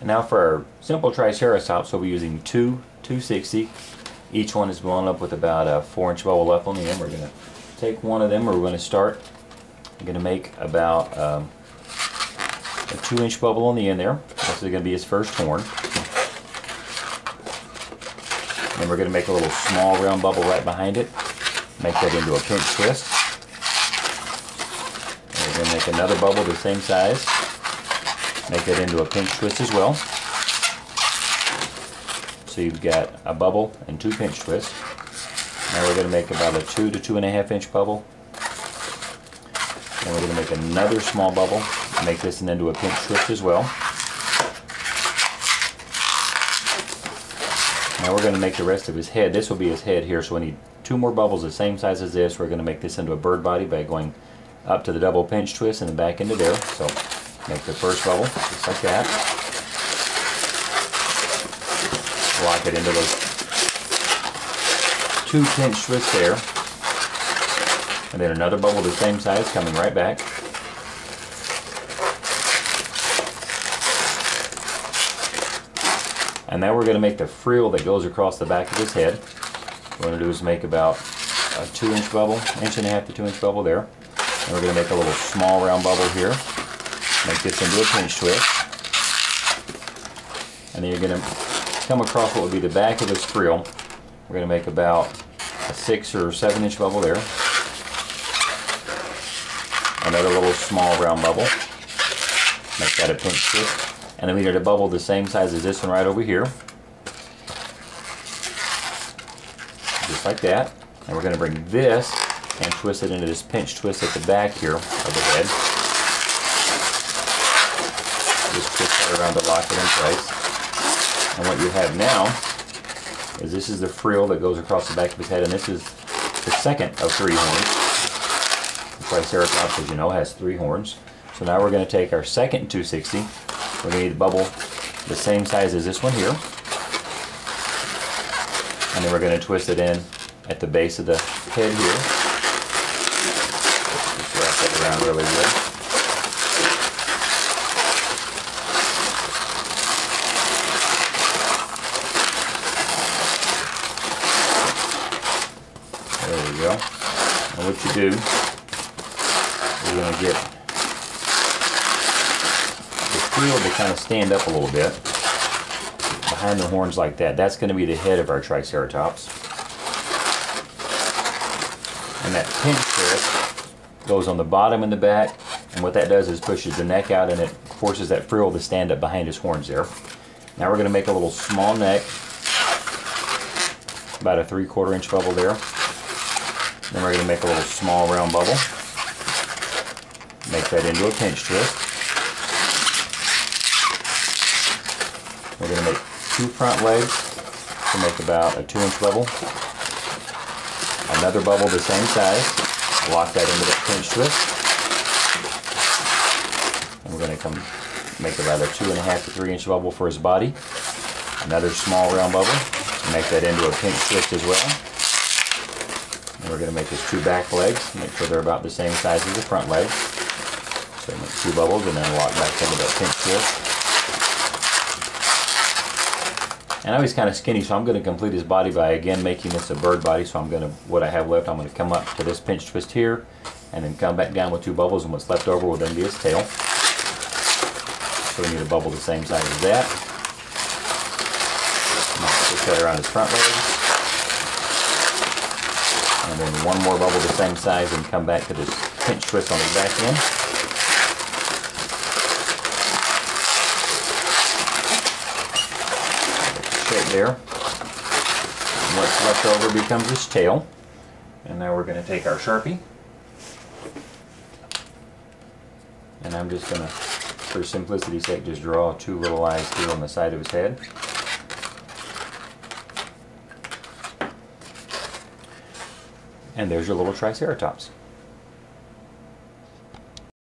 And now for our simple Triceratops, we'll be using two 260. Each one is blown up with about a 4 inch bubble left on the end. We're going to take one of them, we're going to start. I'm going to make about um, a 2 inch bubble on the end there. This is going to be his first horn. And we're going to make a little small round bubble right behind it. Make that into a pinch twist. And we're going to make another bubble the same size. Make that into a pinch twist as well. So you've got a bubble and two pinch twists. Now we're going to make about a two to two and a half inch bubble. And we're going to make another small bubble. Make this into a pinch twist as well. Now we're going to make the rest of his head. This will be his head here, so we need two more bubbles the same size as this. We're going to make this into a bird body by going up to the double pinch twist and back into there. So make the first bubble, just like that. Lock it into those two pinch twists there. And then another bubble the same size coming right back. And now we're going to make the frill that goes across the back of his head. What we're going to do is make about a two inch bubble, inch and a half to two inch bubble there. And we're going to make a little small round bubble here. Make this into a pinch twist. And then you're going to come across what would be the back of this frill. We're going to make about a six or seven inch bubble there. Another little small round bubble. Make that a pinch twist. And then we need a bubble the same size as this one right over here. Just like that. And we're going to bring this and twist it into this pinch twist at the back here of the head. Around to lock it in place. And what you have now is this is the frill that goes across the back of his head, and this is the second of three horns. The Triceratops, as you know, has three horns. So now we're going to take our second 260 we're going to need a bubble the same size as this one here. And then we're going to twist it in at the base of the head here. Just wrap that around really good. There we go. And what you do, you're going to get the frill to kind of stand up a little bit behind the horns like that. That's going to be the head of our Triceratops. And that pinch twist goes on the bottom and the back, and what that does is pushes the neck out and it forces that frill to stand up behind his horns there. Now we're going to make a little small neck, about a three quarter inch bubble there. Then we're going to make a little small round bubble. Make that into a pinch twist. We're going to make two front legs to make about a two inch bubble. Another bubble the same size. Lock that into that pinch twist. And we're going to come make about a two and a half to three inch bubble for his body. Another small round bubble. Make that into a pinch twist as well. And we're going to make his two back legs. Make sure they're about the same size as the front legs. So make two bubbles and then lock back into that pinch twist. And now he's kind of skinny, so I'm going to complete his body by again making this a bird body. So I'm going to, what I have left, I'm going to come up to this pinch twist here, and then come back down with two bubbles, and what's left over will then be his tail. So we need a bubble the same size as that. Twist that around his front legs. And then one more bubble the same size and come back to this pinch twist on the back end. there. And what's left over becomes his tail. And now we're going to take our Sharpie. And I'm just going to, for simplicity's sake, just draw two little eyes here on the side of his head. And there's your little Triceratops.